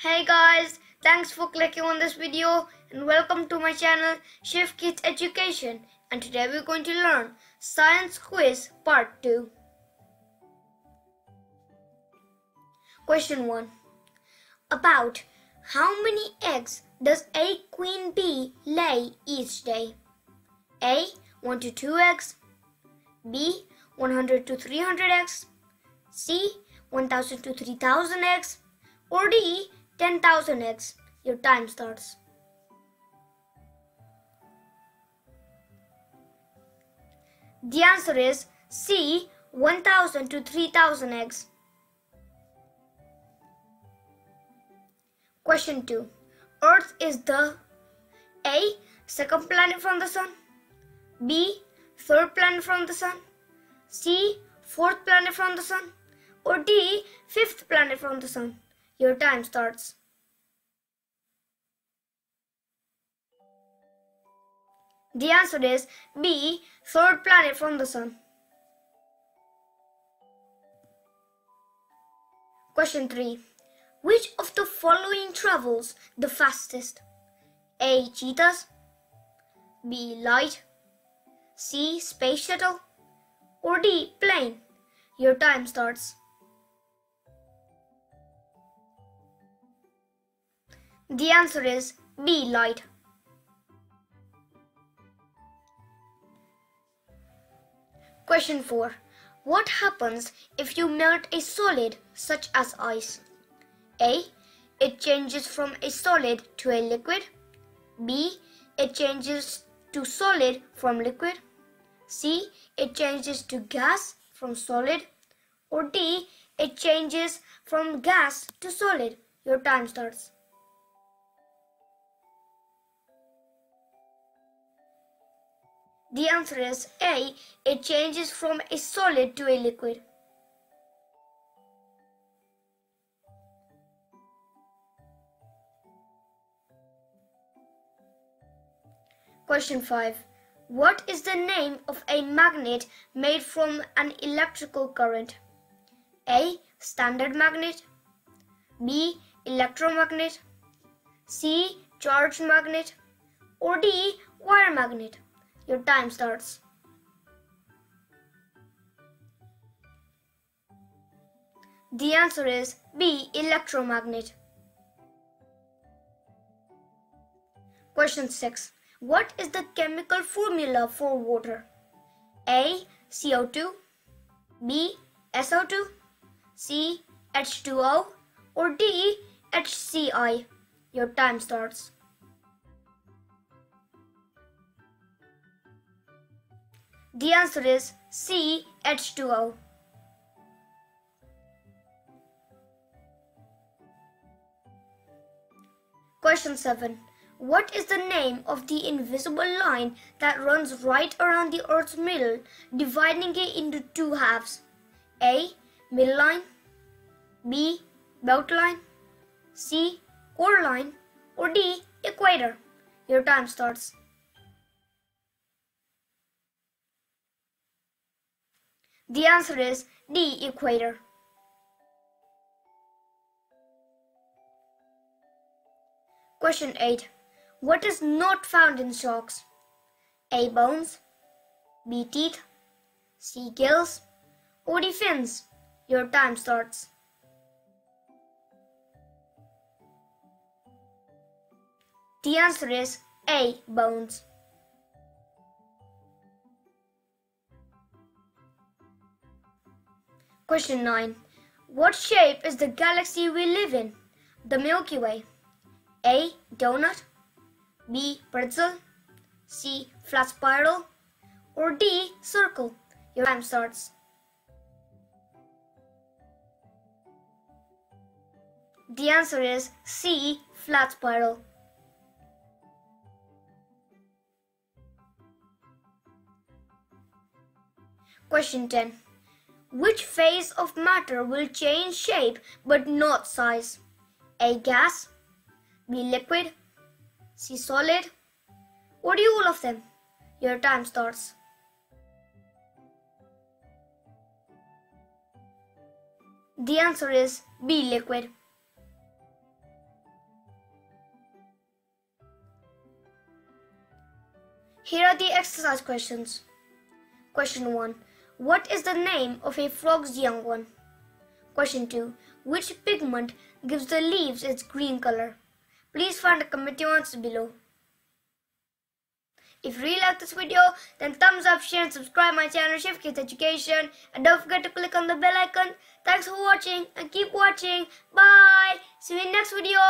Hey guys, thanks for clicking on this video and welcome to my channel Shiv Kids Education and today we're going to learn Science Quiz Part 2. Question 1. About how many eggs does a queen bee lay each day? A. 1 to 2 eggs B. 100 to 300 eggs C. 1000 to 3000 eggs or D. 10,000 eggs. Your time starts. The answer is C 1000 to 3000 eggs. Question 2. Earth is the A. Second planet from the Sun B. Third planet from the Sun C. Fourth planet from the Sun or D. Fifth planet from the Sun. Your time starts. The answer is B, third planet from the Sun. Question 3. Which of the following travels the fastest? A. Cheetahs B. Light C. Space Shuttle or D. Plane? Your time starts. The answer is B. Light. Question 4. What happens if you melt a solid such as ice? A. It changes from a solid to a liquid. B. It changes to solid from liquid. C. It changes to gas from solid. Or D. It changes from gas to solid. Your time starts. The answer is A. It changes from a solid to a liquid. Question 5. What is the name of a magnet made from an electrical current? A. Standard magnet B. Electromagnet C. Charged magnet or D. Wire magnet your time starts. The answer is B. Electromagnet. Question 6. What is the chemical formula for water? A. CO2 B. SO2 C. H2O or D. HCI. Your time starts. The answer is C H2O. Question 7. What is the name of the invisible line that runs right around the Earth's middle, dividing it into two halves? A. Middle line B. Belt line C. Core line or D. Equator. Your time starts. The answer is D. Equator. Question 8. What is not found in sharks? A. Bones B. Teeth C. Gills or D. Fins? Your time starts. The answer is A. Bones. Question 9. What shape is the galaxy we live in? The Milky Way. A. Donut. B. Pretzel. C. Flat spiral. Or D. Circle. Your time starts. The answer is C. Flat spiral. Question 10. Which phase of matter will change shape but not size? A. Gas B. Liquid C. Solid What do you all of them? Your time starts. The answer is B. Liquid. Here are the exercise questions. Question 1. What is the name of a frog's young one? Question 2. Which pigment gives the leaves its green color? Please find the your answer below. If you really like this video, then thumbs up, share and subscribe my channel Shiv Kids Education and don't forget to click on the bell icon. Thanks for watching and keep watching. Bye. See you in next video.